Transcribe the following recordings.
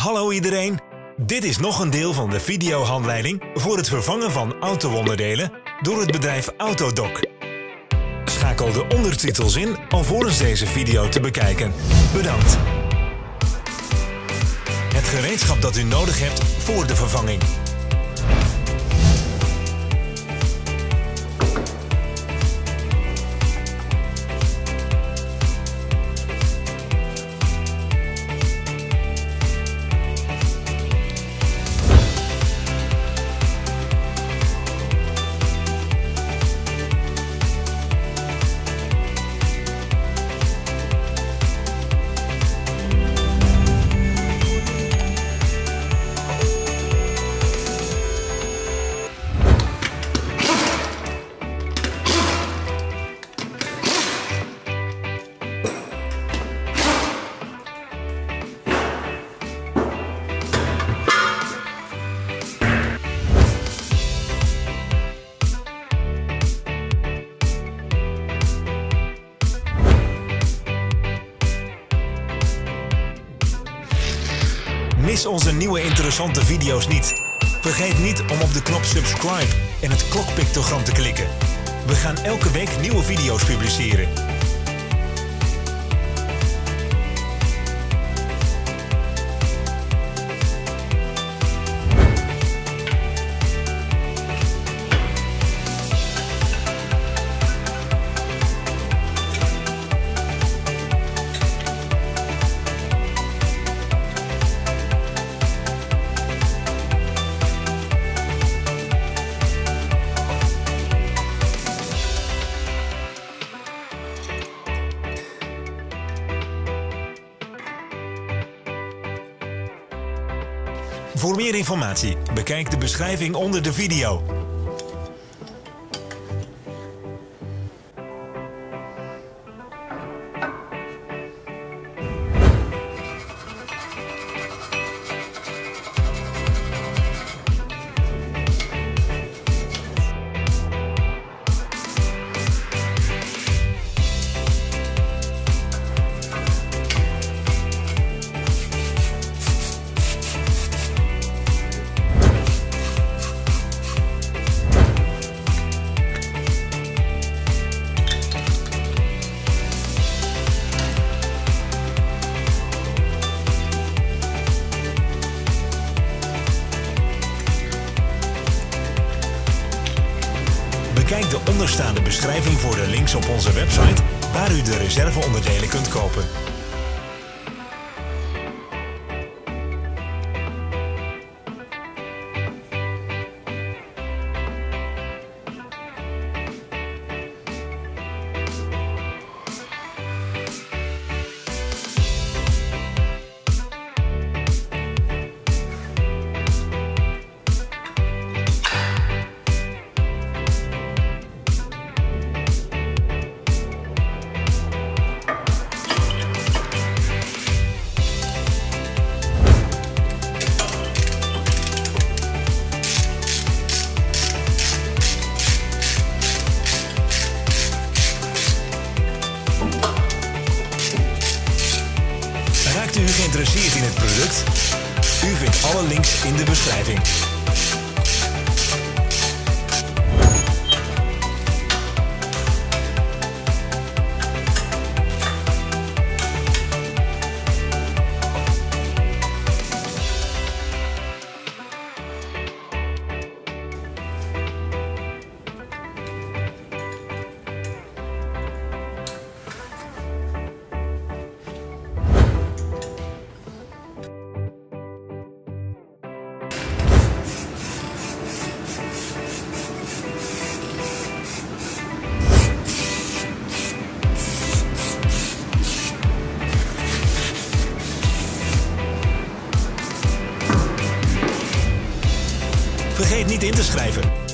Hallo iedereen. Dit is nog een deel van de videohandleiding voor het vervangen van auto-onderdelen door het bedrijf Autodoc. Schakel de ondertitels in alvorens deze video te bekijken. Bedankt. Het gereedschap dat u nodig hebt voor de vervanging. Mis onze nieuwe interessante video's niet. Vergeet niet om op de knop subscribe en het klokpictogram te klikken. We gaan elke week nieuwe video's publiceren. Voor meer informatie bekijk de beschrijving onder de video. Bekijk de onderstaande beschrijving voor de links op onze website waar u de reserveonderdelen kunt kopen. Geïnteresseerd in het product? U vindt alle links in de beschrijving. Vergeet niet in te schrijven.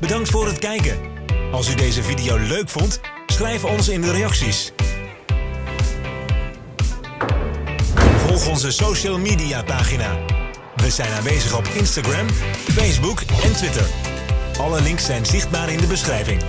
Bedankt voor het kijken. Als u deze video leuk vond, schrijf ons in de reacties. Volg onze social media pagina. We zijn aanwezig op Instagram, Facebook en Twitter. Alle links zijn zichtbaar in de beschrijving.